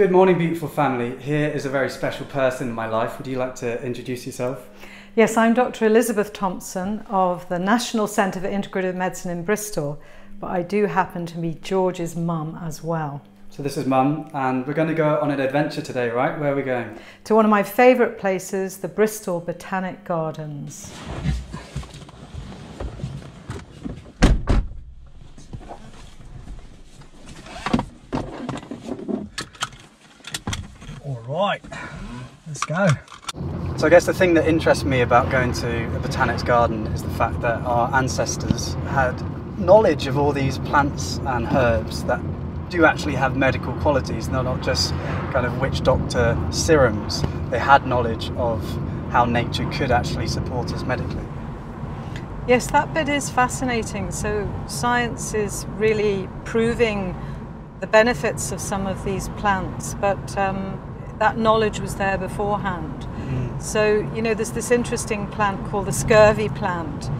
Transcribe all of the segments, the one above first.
Good morning, beautiful family. Here is a very special person in my life. Would you like to introduce yourself? Yes, I'm Dr. Elizabeth Thompson of the National Centre for Integrative Medicine in Bristol, but I do happen to be George's mum as well. So, this is Mum, and we're going to go on an adventure today, right? Where are we going? To one of my favourite places, the Bristol Botanic Gardens. All right, let's go. So, I guess the thing that interests me about going to a botanics garden is the fact that our ancestors had knowledge of all these plants and herbs that do actually have medical qualities. They're not just kind of witch doctor serums. They had knowledge of how nature could actually support us medically. Yes, that bit is fascinating. So, science is really proving the benefits of some of these plants, but um, that knowledge was there beforehand. Mm. So, you know, there's this interesting plant called the scurvy plant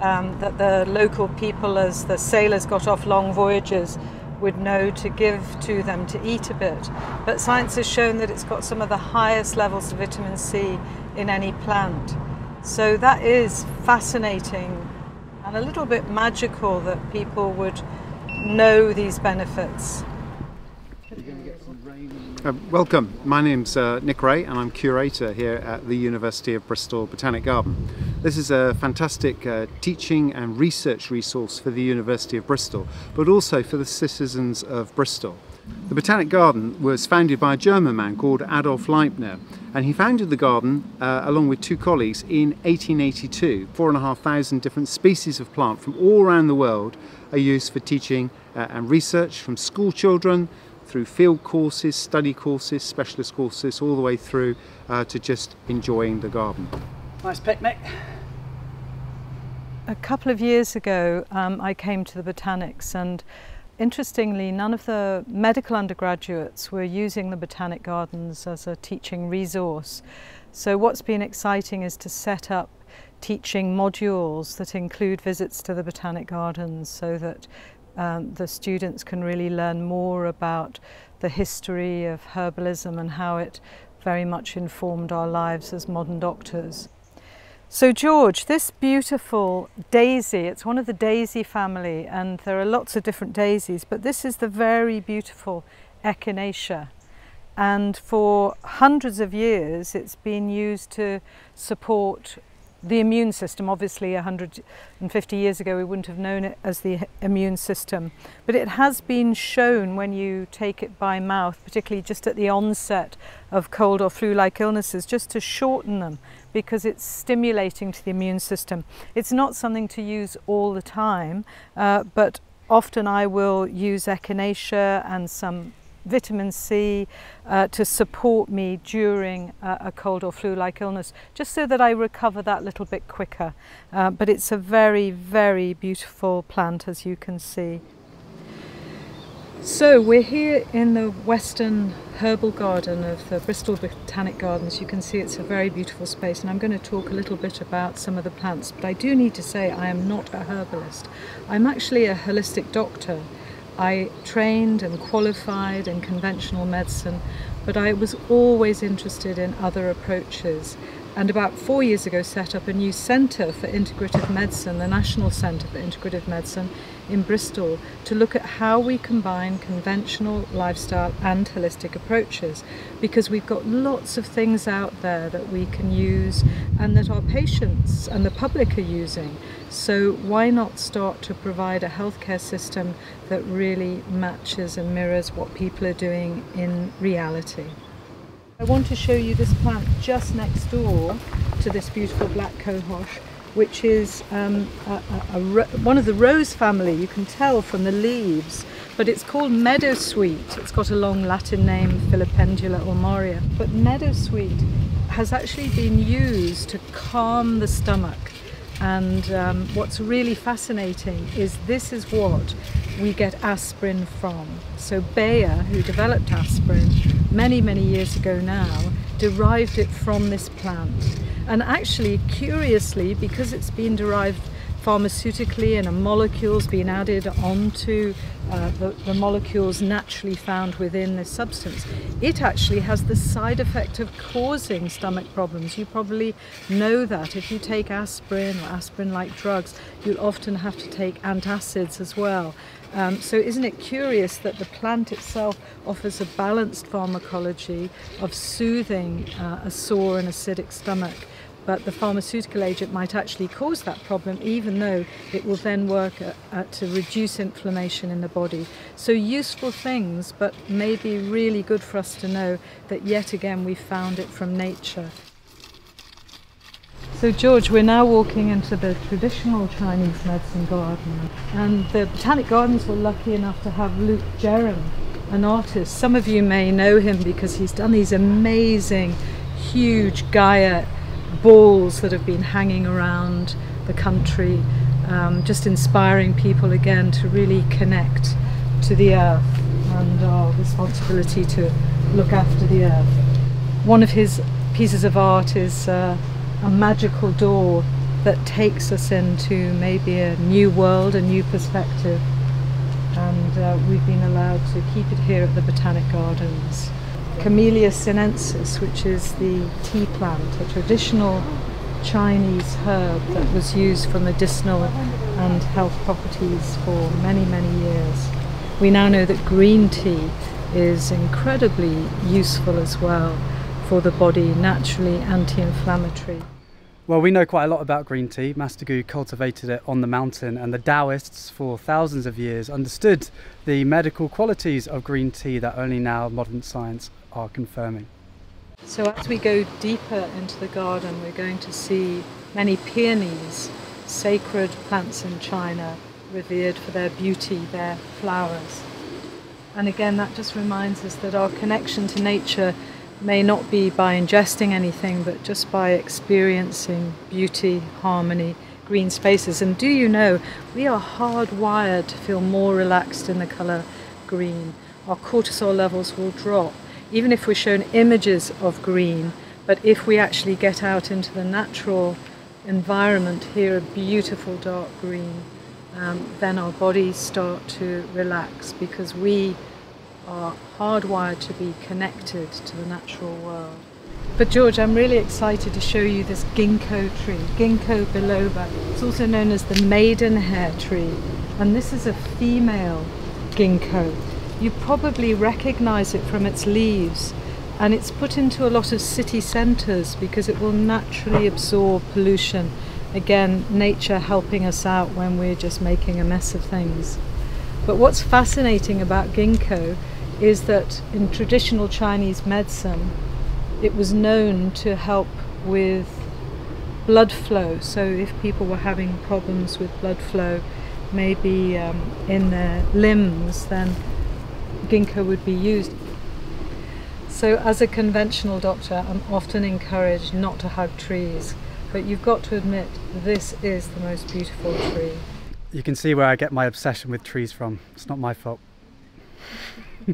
um, that the local people, as the sailors got off long voyages, would know to give to them to eat a bit. But science has shown that it's got some of the highest levels of vitamin C in any plant. So that is fascinating and a little bit magical that people would know these benefits. Uh, welcome. My name's uh, Nick Wray and I'm curator here at the University of Bristol Botanic Garden. This is a fantastic uh, teaching and research resource for the University of Bristol, but also for the citizens of Bristol. The Botanic Garden was founded by a German man called Adolf Leipner, and he founded the garden uh, along with two colleagues in 1882. Four and a half thousand different species of plant from all around the world are used for teaching uh, and research from school children through field courses, study courses, specialist courses, all the way through uh, to just enjoying the garden. Nice picnic. A couple of years ago, um, I came to the Botanics and interestingly, none of the medical undergraduates were using the Botanic Gardens as a teaching resource. So what's been exciting is to set up teaching modules that include visits to the Botanic Gardens so that um, the students can really learn more about the history of herbalism and how it very much informed our lives as modern doctors. So George, this beautiful daisy, it's one of the daisy family and there are lots of different daisies, but this is the very beautiful echinacea. And for hundreds of years, it's been used to support the immune system, obviously 150 years ago we wouldn't have known it as the immune system, but it has been shown when you take it by mouth, particularly just at the onset of cold or flu-like illnesses, just to shorten them because it's stimulating to the immune system. It's not something to use all the time, uh, but often I will use echinacea and some vitamin C uh, to support me during uh, a cold or flu-like illness, just so that I recover that little bit quicker. Uh, but it's a very, very beautiful plant, as you can see. So we're here in the Western Herbal Garden of the Bristol Botanic Gardens. You can see it's a very beautiful space and I'm going to talk a little bit about some of the plants. But I do need to say I am not a herbalist. I'm actually a holistic doctor I trained and qualified in conventional medicine, but I was always interested in other approaches. And about four years ago, set up a new centre for integrative medicine, the National Centre for Integrative Medicine, in Bristol to look at how we combine conventional lifestyle and holistic approaches because we've got lots of things out there that we can use and that our patients and the public are using. So why not start to provide a healthcare system that really matches and mirrors what people are doing in reality. I want to show you this plant just next door to this beautiful black cohosh which is um, a, a, a, one of the rose family, you can tell from the leaves, but it's called meadowsweet. It's got a long Latin name, Filipendula ulmaria. But meadowsweet has actually been used to calm the stomach. And um, what's really fascinating is this is what we get aspirin from. So Bayer, who developed aspirin many, many years ago now, derived it from this plant. And actually, curiously, because it's been derived pharmaceutically and a molecule's been added onto uh, the, the, molecules naturally found within the substance. It actually has the side effect of causing stomach problems. You probably know that if you take aspirin or aspirin like drugs, you'll often have to take antacids as well. Um, so isn't it curious that the plant itself offers a balanced pharmacology of soothing uh, a sore and acidic stomach but the pharmaceutical agent might actually cause that problem even though it will then work at, at to reduce inflammation in the body. So useful things but maybe really good for us to know that yet again we found it from nature. So George, we're now walking into the traditional Chinese medicine garden and the Botanic Gardens were lucky enough to have Luke Jerram, an artist. Some of you may know him because he's done these amazing, huge Gaia balls that have been hanging around the country, um, just inspiring people again to really connect to the earth and our responsibility to look after the earth. One of his pieces of art is uh, a magical door that takes us into maybe a new world, a new perspective. And uh, we've been allowed to keep it here at the Botanic Gardens. Camellia sinensis, which is the tea plant, a traditional Chinese herb that was used for medicinal and health properties for many, many years. We now know that green tea is incredibly useful as well for the body, naturally anti-inflammatory. Well, we know quite a lot about green tea. Master Gu cultivated it on the mountain, and the Taoists, for thousands of years, understood the medical qualities of green tea that only now modern science are confirming. So, as we go deeper into the garden, we're going to see many peonies, sacred plants in China, revered for their beauty, their flowers. And again, that just reminds us that our connection to nature may not be by ingesting anything, but just by experiencing beauty, harmony, green spaces. And do you know, we are hardwired to feel more relaxed in the colour green. Our cortisol levels will drop, even if we're shown images of green. But if we actually get out into the natural environment, hear a beautiful dark green, um, then our bodies start to relax because we are hardwired to be connected to the natural world. But George, I'm really excited to show you this ginkgo tree, Ginkgo biloba. It's also known as the maidenhair tree, and this is a female ginkgo. You probably recognize it from its leaves, and it's put into a lot of city centres because it will naturally absorb pollution. Again, nature helping us out when we're just making a mess of things. But what's fascinating about ginkgo is that in traditional Chinese medicine, it was known to help with blood flow. So if people were having problems with blood flow, maybe um, in their limbs, then ginkgo would be used. So as a conventional doctor, I'm often encouraged not to hug trees, but you've got to admit this is the most beautiful tree. You can see where I get my obsession with trees from. It's not my fault.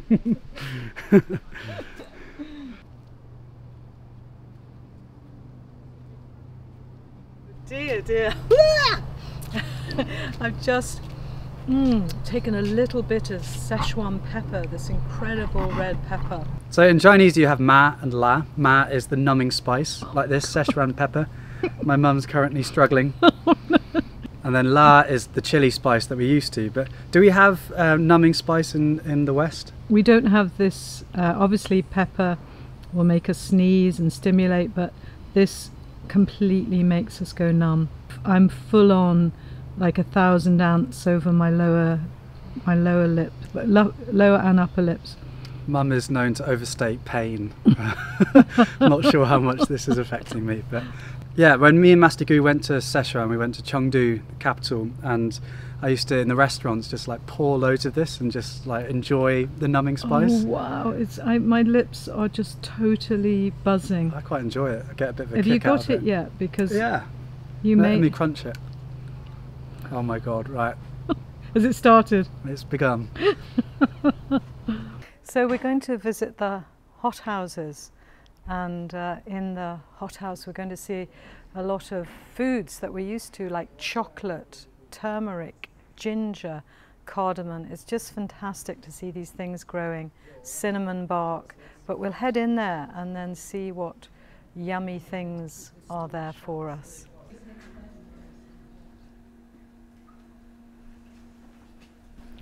dear, dear. I've just mm, taken a little bit of Szechuan pepper, this incredible red pepper. So in Chinese you have ma and la. Ma is the numbing spice, like this Szechuan pepper. My mum's currently struggling. And then la is the chili spice that we used to. But do we have uh, numbing spice in, in the West? We don't have this. Uh, obviously, pepper will make us sneeze and stimulate, but this completely makes us go numb. I'm full on like a thousand ants over my lower my lower lip, lo- lower and upper lips. Mum is known to overstate pain. Not sure how much this is affecting me, but yeah, when me and Master Gu went to Sichuan, we went to Chengdu, the capital, and I used to in the restaurants just like pour loads of this and just like enjoy the numbing spice. Oh wow! It's I, my lips are just totally buzzing. I quite enjoy it. I get a bit of a Have kick you got out it, it yet? Because Yeah, you let may. me crunch it. Oh my god! Right, Has it started? it's begun. So we're going to visit the hothouses, and uh, in the hothouse we're going to see a lot of foods that we're used to, like chocolate, turmeric, ginger, cardamom. It's just fantastic to see these things growing. Cinnamon bark. But we'll head in there and then see what yummy things are there for us.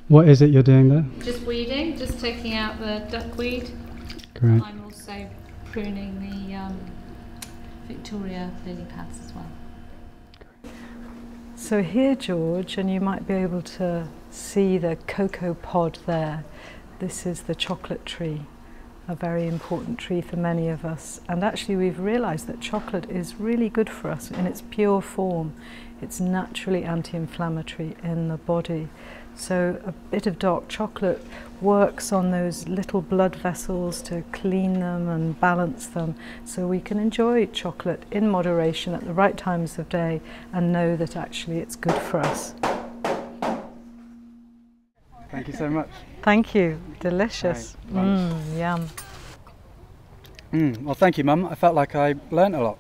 What is it you're doing there? Just weeding, just taking out the duckweed. Great. I'm also pruning the um, Victoria lily pads as well. So here, George, and you might be able to see the cocoa pod there. This is the chocolate tree, a very important tree for many of us. And actually, we've realized that chocolate is really good for us in its pure form. It's naturally anti inflammatory in the body. So, a bit of dark chocolate works on those little blood vessels to clean them and balance them so we can enjoy chocolate in moderation at the right times of day and know that actually it's good for us. Thank you so much. Thank you. Delicious. Right, Mmm, yum. Mm, well, thank you, Mum. I felt like I learnt a lot.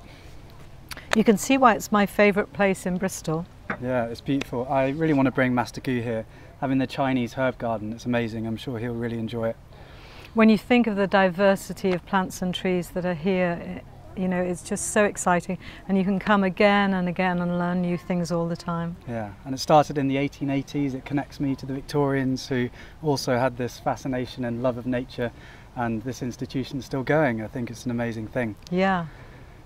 You can see why it's my favourite place in Bristol. Yeah, it's beautiful. I really want to bring Master Gu here. Having the Chinese herb garden, it's amazing. I'm sure he'll really enjoy it. When you think of the diversity of plants and trees that are here, eh, you know, it's just so exciting. And you can come again and again and learn new things all the time. Yeah, and it started in the 1880s. It connects me to the Victorians who also had this fascination and love of nature, and this institution's still going. I think it's an amazing thing. Yeah.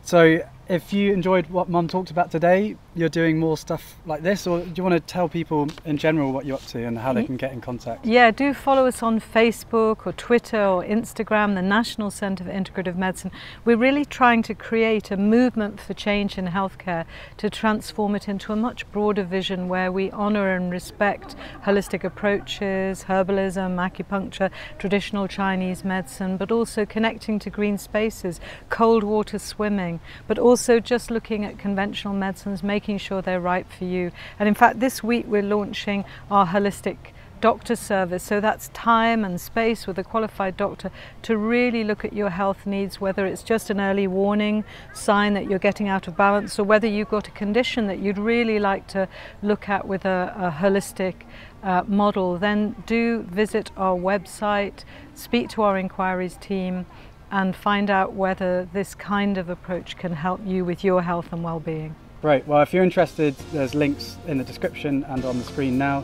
So, if you enjoyed what Mum talked about today, you're doing more stuff like this, or do you want to tell people in general what you're up to and how they mm-hmm. can get in contact? Yeah, do follow us on Facebook or Twitter or Instagram, the National Centre for Integrative Medicine. We're really trying to create a movement for change in healthcare to transform it into a much broader vision where we honour and respect holistic approaches, herbalism, acupuncture, traditional Chinese medicine, but also connecting to green spaces, cold water swimming, but also just looking at conventional medicines, making sure they're right for you. And in fact, this week we're launching our holistic doctor service. So that's time and space with a qualified doctor to really look at your health needs, whether it's just an early warning sign that you're getting out of balance or whether you've got a condition that you'd really like to look at with a, a holistic uh, model, then do visit our website, speak to our inquiries team and find out whether this kind of approach can help you with your health and well-being. Great. Well, if you're interested, there's links in the description and on the screen now.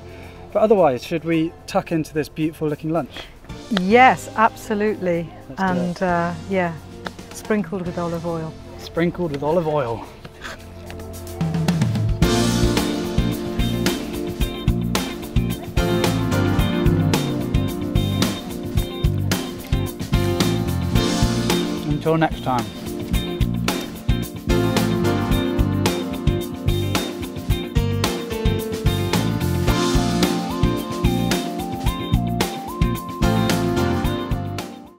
But otherwise, should we tuck into this beautiful looking lunch? Yes, absolutely. Let's and uh, yeah, sprinkled with olive oil. Sprinkled with olive oil. Until next time.